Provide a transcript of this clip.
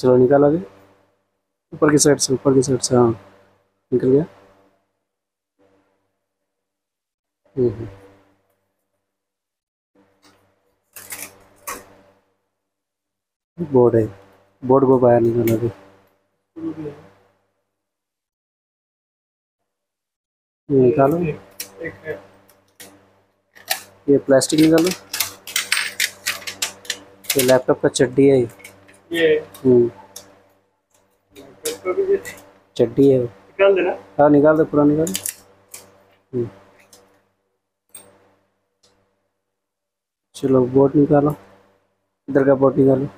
चलो निकाल आगे ऊपर की साइड से, ऊपर की साइड से हाँ। निकल गया। हम्म। बोर्ड है। बोर्ड को बाहर निकाल ये निकालो। ये प्लास्टिक निकालो। ये लैपटॉप का चड्डी है ये। हम्म, चड्डी है निकाल देना। हाँ निकाल दो पूरा निकाल दो। हम्म। चलो बोट निकालो। इधर का बोट निकालो।